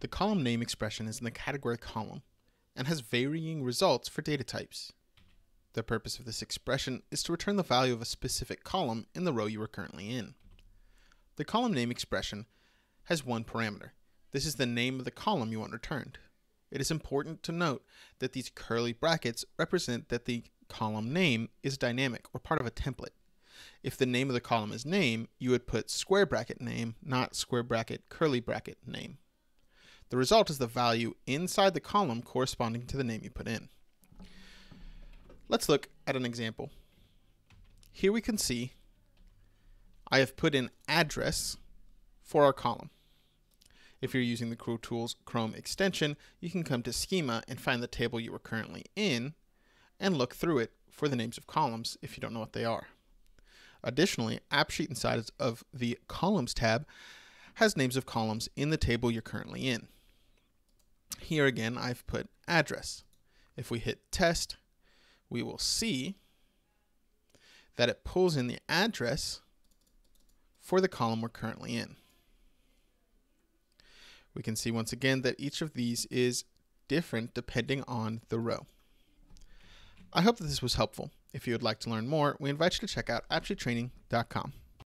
The column name expression is in the category column and has varying results for data types. The purpose of this expression is to return the value of a specific column in the row you are currently in. The column name expression has one parameter. This is the name of the column you want returned. It is important to note that these curly brackets represent that the column name is dynamic or part of a template. If the name of the column is name, you would put square bracket name, not square bracket curly bracket name. The result is the value inside the column corresponding to the name you put in. Let's look at an example. Here we can see I have put in address for our column. If you're using the QREW Tools Chrome extension, you can come to Schema and find the table you are currently in and look through it for the names of columns if you don't know what they are. Additionally, AppSheet inside of the Columns tab has names of columns in the table you're currently in. Here again, I've put address. If we hit test, we will see that it pulls in the address for the column we're currently in. We can see once again that each of these is different depending on the row. I hope that this was helpful. If you would like to learn more, we invite you to check out appsheettraining.com.